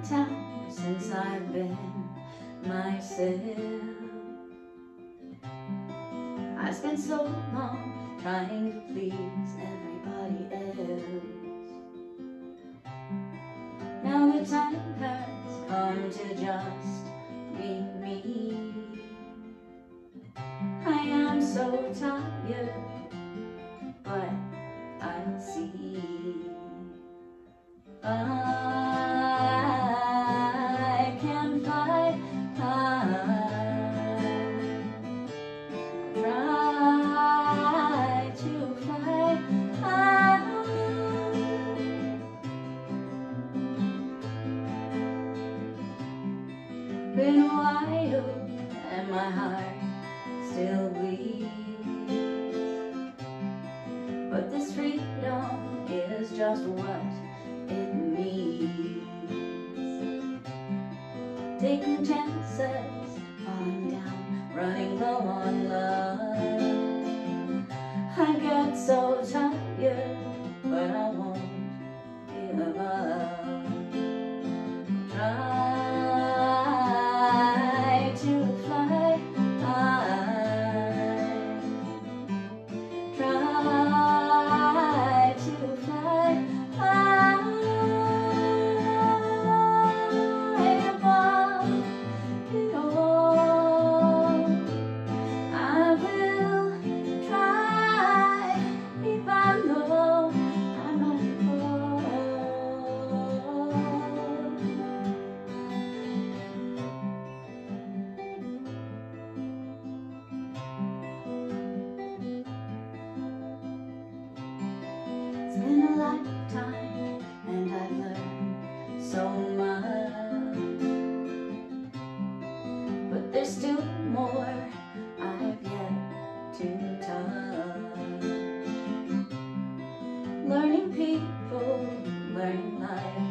time since I've been myself. I spent so long trying to please everybody else. Now the time has come to just be me. I am so tired, but I'll see. I Been a while and my heart still bleeds. But this freedom is just what it needs. Taking chances, falling down, running low on love. I get so tired, but I won't give up. It's a lifetime and I've learned so much. But there's still more I've yet to touch. Learning people, learning life,